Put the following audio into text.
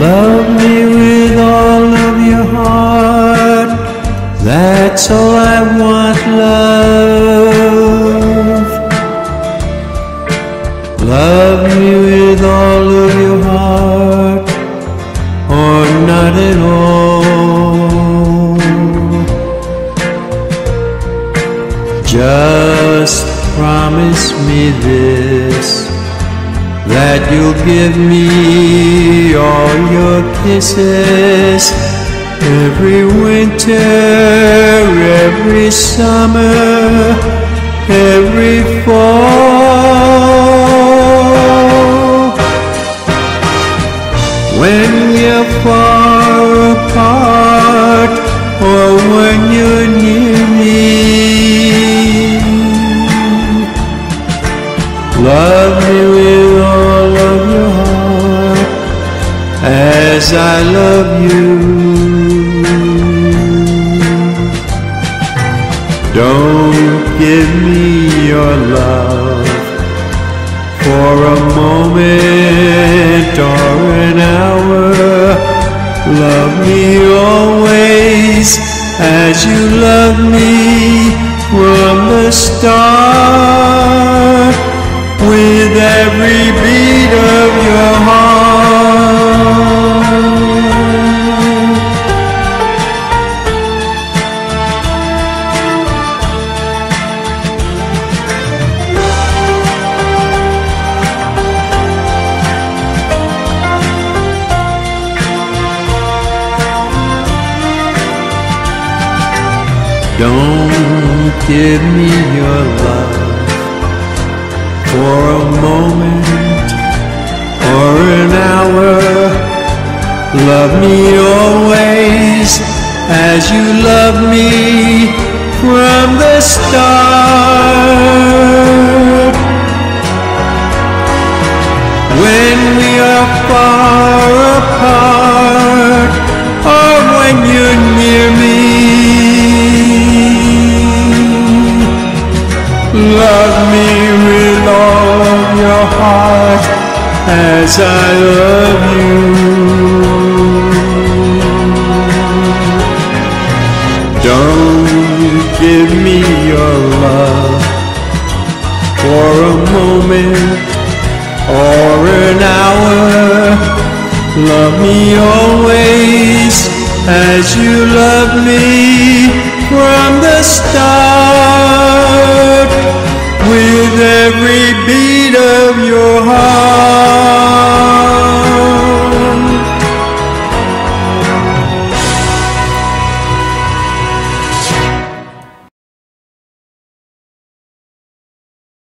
Love me with all of your heart. That's all I want, love. Love me with all of your heart, or not at all. Just promise me this that you'll give me all your kisses every winter, every summer, every fall. When you're far apart as I love you. Don't give me your love for a moment or an hour. Love me always as you love me from the start with every beat of Don't give me your love for a moment or an hour. Love me always as you love me from the start. Your heart as I love you. Don't give me your love for a moment or an hour. Love me always as you love me from the start every beat of your heart.